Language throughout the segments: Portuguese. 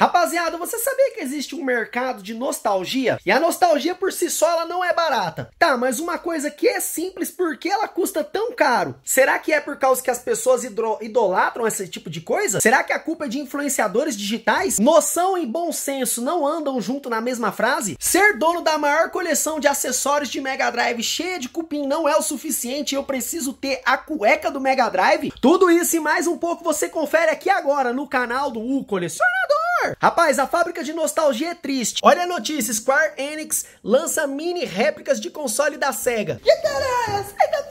Rapaziada, você sabia que existe um mercado de nostalgia? E a nostalgia por si só ela não é barata. Tá, mas uma coisa que é simples, por que ela custa tão caro? Será que é por causa que as pessoas idolatram esse tipo de coisa? Será que a culpa é de influenciadores digitais? Noção e bom senso não andam junto na mesma frase? Ser dono da maior coleção de acessórios de Mega Drive cheia de cupim não é o suficiente eu preciso ter a cueca do Mega Drive? Tudo isso e mais um pouco você confere aqui agora no canal do U Colecionador. Rapaz, a fábrica de nostalgia é triste. Olha a notícia, Square Enix lança mini réplicas de console da SEGA. E caralho, sai da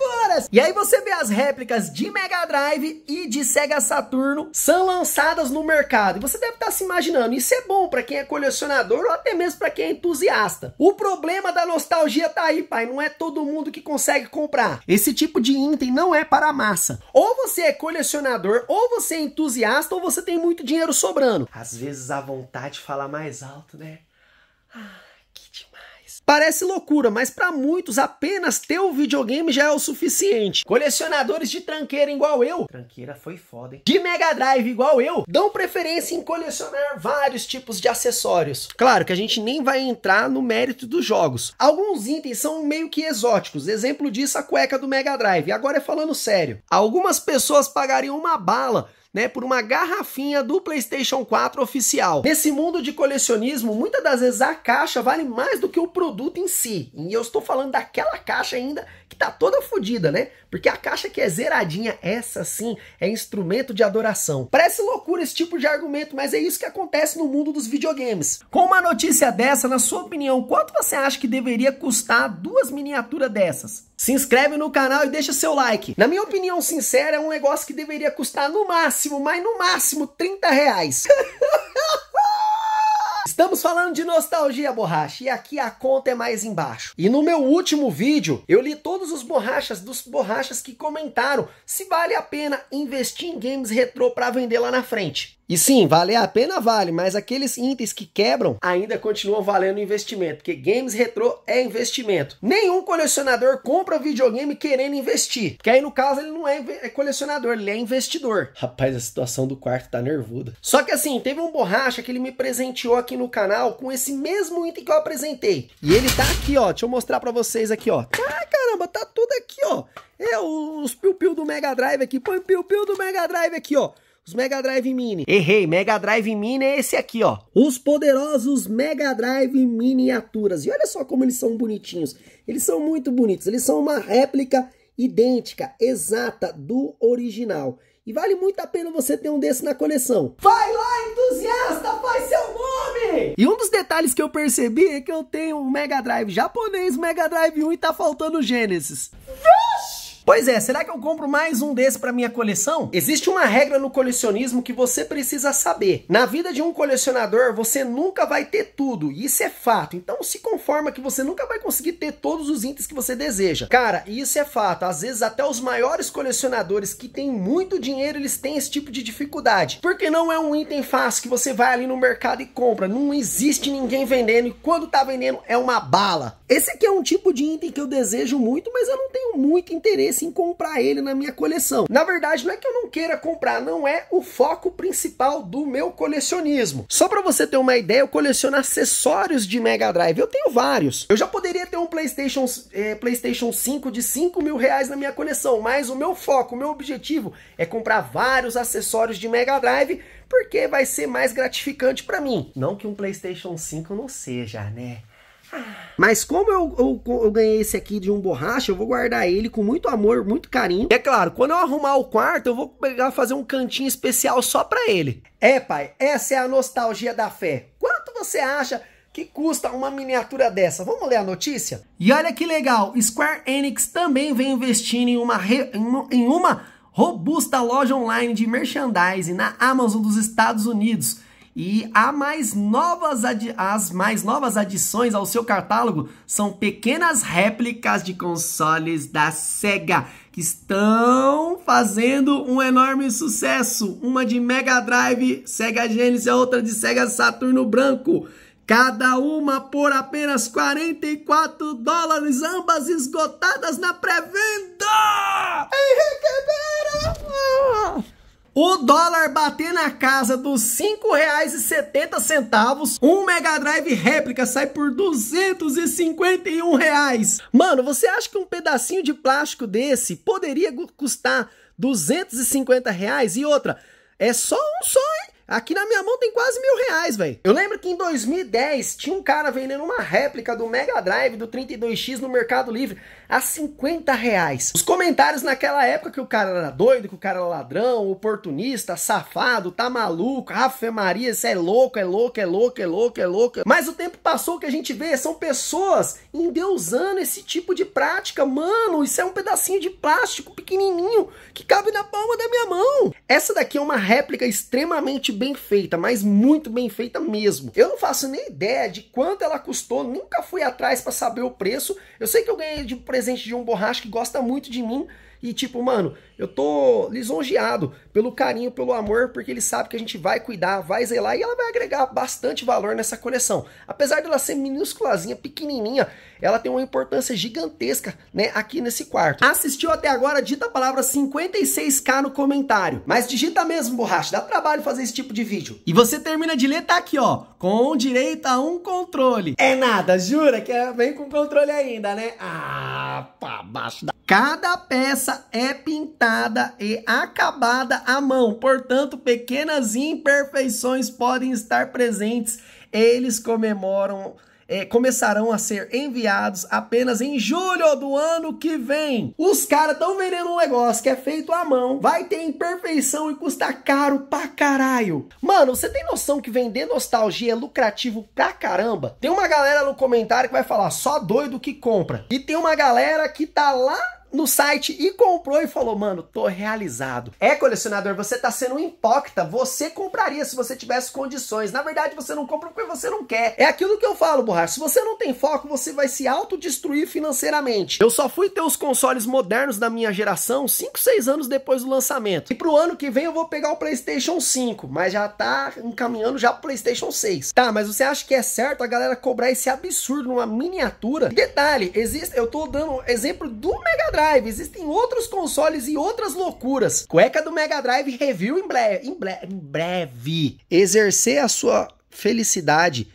E aí você vê as réplicas de Mega Drive e de Sega Saturno são lançadas no mercado. E você deve estar se imaginando, isso é bom para quem é colecionador ou até mesmo para quem é entusiasta. O problema da nostalgia tá aí, pai, não é todo mundo que consegue comprar. Esse tipo de item não é para a massa. Ou você é colecionador, ou você é entusiasta, ou você tem muito dinheiro sobrando. Às vezes vezes a vontade fala mais alto, né? Ah, que demais. Parece loucura, mas para muitos apenas ter o videogame já é o suficiente. Colecionadores de tranqueira igual eu, tranqueira foi foda, hein? De Mega Drive igual eu, dão preferência em colecionar vários tipos de acessórios. Claro que a gente nem vai entrar no mérito dos jogos. Alguns itens são meio que exóticos, exemplo disso a cueca do Mega Drive. Agora é falando sério. Algumas pessoas pagariam uma bala né, por uma garrafinha do PlayStation 4 oficial. Nesse mundo de colecionismo, muitas das vezes a caixa vale mais do que o produto em si. E eu estou falando daquela caixa ainda que tá toda fodida, né? Porque a caixa que é zeradinha, essa sim, é instrumento de adoração. Parece loucura esse tipo de argumento, mas é isso que acontece no mundo dos videogames. Com uma notícia dessa, na sua opinião, quanto você acha que deveria custar duas miniaturas dessas? Se inscreve no canal e deixa seu like. Na minha opinião sincera, é um negócio que deveria custar no máximo, mas no máximo 30 reais. Estamos falando de nostalgia, borracha, e aqui a conta é mais embaixo. E no meu último vídeo, eu li todos os borrachas dos borrachas que comentaram se vale a pena investir em games retrô para vender lá na frente. E sim, vale a pena vale, mas aqueles itens que quebram ainda continuam valendo investimento, porque games retrô é investimento. Nenhum colecionador compra videogame querendo investir, porque aí no caso ele não é, é colecionador, ele é investidor. Rapaz, a situação do quarto tá nervuda. Só que assim, teve um borracha que ele me presenteou aqui no canal com esse mesmo item que eu apresentei. E ele tá aqui, ó, deixa eu mostrar para vocês aqui, ó. Ah, caramba, tá tudo aqui, ó. É os piu-piu do Mega Drive aqui, põe piu-piu do Mega Drive aqui, ó os Mega Drive Mini. Errei, Mega Drive Mini é esse aqui, ó. Os poderosos Mega Drive miniaturas. E olha só como eles são bonitinhos. Eles são muito bonitos. Eles são uma réplica idêntica, exata do original. E vale muito a pena você ter um desse na coleção. Vai lá, entusiasta, faz seu nome! E um dos detalhes que eu percebi é que eu tenho um Mega Drive japonês, Mega Drive 1 e tá faltando o Genesis. Pois é, será que eu compro mais um desse para minha coleção? Existe uma regra no colecionismo que você precisa saber. Na vida de um colecionador, você nunca vai ter tudo, e isso é fato. Então se conforma que você nunca vai conseguir ter todos os itens que você deseja. Cara, isso é fato. Às vezes até os maiores colecionadores que têm muito dinheiro, eles têm esse tipo de dificuldade. Porque não é um item fácil que você vai ali no mercado e compra. Não existe ninguém vendendo e quando tá vendendo é uma bala. Esse aqui é um tipo de item que eu desejo muito, mas eu não tenho muito interesse interesse em comprar ele na minha coleção. Na verdade, não é que eu não queira comprar, não é o foco principal do meu colecionismo. Só para você ter uma ideia, eu coleciono acessórios de Mega Drive. Eu tenho vários. Eu já poderia ter um PlayStation, é, PlayStation 5 de 5 mil reais na minha coleção, mas o meu foco, o meu objetivo é comprar vários acessórios de Mega Drive porque vai ser mais gratificante para mim. Não que um PlayStation 5 não seja, né? Mas como eu, eu, eu, ganhei esse aqui de um borracha, eu vou guardar ele com muito amor, muito carinho. É claro, quando eu arrumar o quarto, eu vou pegar fazer um cantinho especial só para ele. É, pai, essa é a nostalgia da fé. Quanto você acha que custa uma miniatura dessa? Vamos ler a notícia? E olha que legal, Square Enix também vem investindo em uma, re... em uma robusta loja online de merchandising na Amazon dos Estados Unidos e a mais novas as mais novas adições ao seu catálogo são pequenas réplicas de consoles da Sega que estão fazendo um enorme sucesso. Uma de Mega Drive, Sega Genesis, a outra de Sega Saturno branco. Cada uma por apenas 44 dólares, ambas esgotadas na pré-venda! Henrique Beira! O dólar bater na casa dos setenta centavos, um Mega Drive réplica sai por 251 reais. Mano, você acha que um pedacinho de plástico desse poderia custar 250 reais? E outra, é só um só, hein? Aqui na minha mão tem quase mil reais, velho. Eu lembro que em 2010 tinha um cara vendendo uma réplica do Mega Drive do 32X no Mercado Livre a 50 reais. Os comentários naquela época que o cara era doido, que o cara era ladrão, oportunista, safado, tá maluco, Ave Maria, isso é louco, é louco, é louco, é louco, é louco. Mas o tempo passou, o que a gente vê são pessoas endeusando esse tipo de prática. Mano, isso é um pedacinho de plástico pequenininho que cabe na palma da minha mão. Essa daqui é uma réplica extremamente bem feita, mas muito bem feita mesmo. Eu não faço nem ideia de quanto ela custou, nunca fui atrás para saber o preço. Eu sei que eu ganhei de presente de um borracha que gosta muito de mim, e tipo, mano, eu tô lisonjeado pelo carinho, pelo amor, porque ele sabe que a gente vai cuidar, vai zelar e ela vai agregar bastante valor nessa coleção. Apesar dela ser minúsculazinha, pequenininha, ela tem uma importância gigantesca, né, aqui nesse quarto. Assistiu até agora, dita a palavra 56k no comentário. Mas digita mesmo, borracha, dá trabalho fazer esse tipo de vídeo. E você termina de ler, tá aqui, ó, com direito a um controle. É nada, jura que é, vem com controle ainda, né? Ah, pra baixo da... Cada peça é pintada e acabada à mão, portanto, pequenas imperfeições podem estar presentes. Eles comemoram é, começarão a ser enviados apenas em julho do ano que vem. Os caras estão vendendo um negócio que é feito à mão, vai ter imperfeição e custa caro pra caralho. Mano, você tem noção que vender nostalgia é lucrativo pra caramba? Tem uma galera no comentário que vai falar só doido que compra. E tem uma galera que tá lá no site e comprou e falou, mano, tô realizado. É, colecionador, você tá sendo um hipócrita. Você compraria se você tivesse condições. Na verdade, você não compra porque você não quer. É aquilo que eu falo, borracha. Se você não tem foco, você vai se autodestruir financeiramente. Eu só fui ter os consoles modernos da minha geração 5, 6 anos depois do lançamento. E pro ano que vem eu vou pegar o PlayStation 5, mas já tá encaminhando já pro PlayStation 6. Tá, mas você acha que é certo a galera cobrar esse absurdo numa miniatura? E detalhe, existe, eu tô dando exemplo do Mega Drive Drive, existem outros consoles e outras loucuras. Cueca do Mega Drive review em breve, em, em breve. Exercer a sua felicidade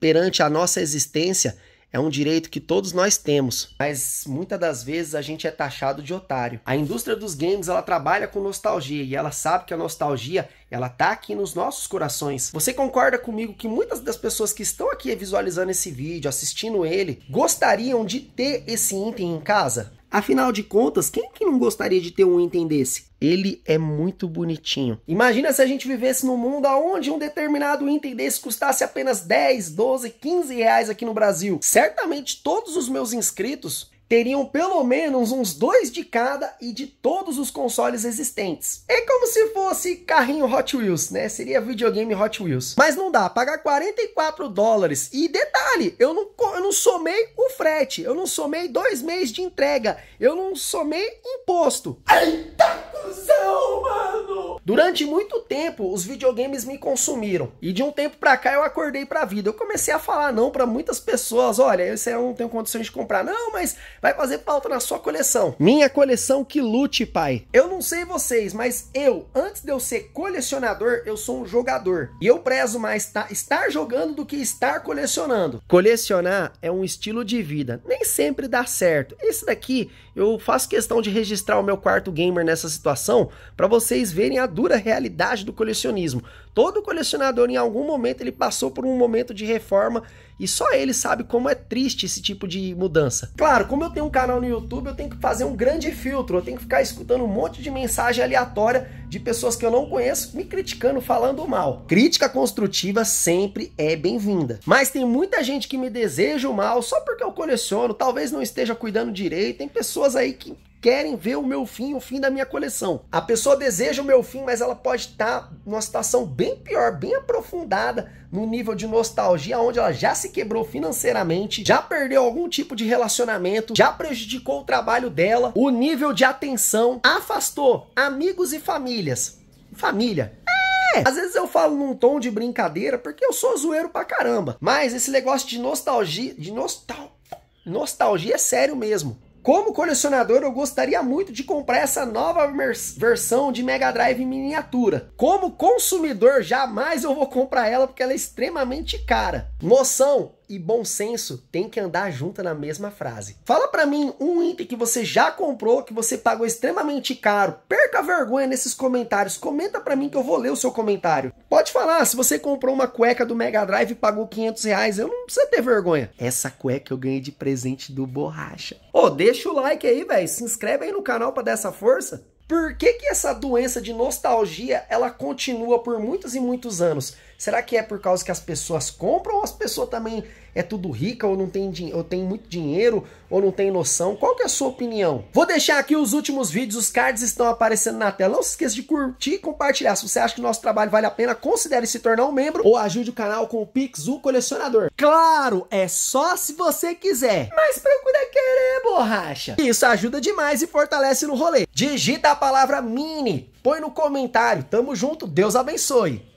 perante a nossa existência é um direito que todos nós temos, mas muitas das vezes a gente é taxado de otário. A indústria dos games, ela trabalha com nostalgia e ela sabe que a nostalgia, ela tá aqui nos nossos corações. Você concorda comigo que muitas das pessoas que estão aqui visualizando esse vídeo, assistindo ele, gostariam de ter esse item em casa? Afinal de contas, quem que não gostaria de ter um item desse? Ele é muito bonitinho. Imagina se a gente vivesse num mundo onde um determinado item desse custasse apenas 10, 12, 15 reais aqui no Brasil. Certamente todos os meus inscritos teriam pelo menos uns dois de cada e de todos os consoles existentes. É como se fosse carrinho Hot Wheels, né? Seria videogame Hot Wheels. Mas não dá, pagar 44 dólares. E detalhe, eu não, eu não somei o frete, eu não somei dois meses de entrega, eu não somei imposto. Eita cuzão, mano! Durante muito tempo, os videogames me consumiram. E de um tempo pra cá eu acordei pra vida. Eu comecei a falar não pra muitas pessoas. Olha, esse eu não tenho condições de comprar. Não, mas vai fazer falta na sua coleção. Minha coleção que lute, pai. Eu não sei vocês, mas eu, antes de eu ser colecionador, eu sou um jogador. E eu prezo mais estar jogando do que estar colecionando. Colecionar é um estilo de vida. Nem sempre dá certo. Esse daqui, eu faço questão de registrar o meu quarto gamer nessa situação para vocês verem a dura realidade do colecionismo. Todo colecionador, em algum momento, ele passou por um momento de reforma e só ele sabe como é triste esse tipo de mudança. Claro, como eu tenho um canal no YouTube, eu tenho que fazer um grande filtro, eu tenho que ficar escutando um monte de mensagem aleatória de pessoas que eu não conheço me criticando, falando mal. Crítica construtiva sempre é bem-vinda. Mas tem muita gente que me deseja o mal só porque eu coleciono, talvez não esteja cuidando direito. Tem pessoas aí que querem ver o meu fim, o fim da minha coleção. A pessoa deseja o meu fim, mas ela pode estar numa situação bem pior, bem aprofundada, no nível de nostalgia, onde ela já se quebrou financeiramente, já perdeu algum tipo de relacionamento, já prejudicou o trabalho dela, o nível de atenção, afastou amigos e famílias. Família, é, às vezes eu falo num tom de brincadeira porque eu sou zoeiro pra caramba. Mas esse negócio de nostalgia, de nostal, nostalgia é sério mesmo. Como colecionador, eu gostaria muito de comprar essa nova versão de Mega Drive miniatura. Como consumidor, jamais eu vou comprar ela porque ela é extremamente cara. Noção, e bom senso tem que andar junto na mesma frase. Fala para mim um item que você já comprou, que você pagou extremamente caro. Perca a vergonha nesses comentários. Comenta para mim que eu vou ler o seu comentário. Pode falar, se você comprou uma cueca do Mega Drive e pagou 500 reais, eu não precisa ter vergonha. Essa cueca eu ganhei de presente do Borracha. Ô, oh, deixa o like aí, velho. Se inscreve aí no canal para dar essa força. Por que, que essa doença de nostalgia ela continua por muitos e muitos anos? Será que é por causa que as pessoas compram ou as pessoas também é tudo rica ou não tem, ou tem muito dinheiro ou não tem noção? Qual que é a sua opinião? Vou deixar aqui os últimos vídeos, os cards estão aparecendo na tela. Não se esqueça de curtir e compartilhar. Se você acha que o nosso trabalho vale a pena, considere se tornar um membro ou ajude o canal com o Pix, o colecionador. Claro, é só se você quiser. Mas procura querer, borracha. Isso ajuda demais e fortalece no rolê. Digita a palavra mini, põe no comentário. Tamo junto, Deus abençoe.